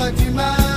falta demais.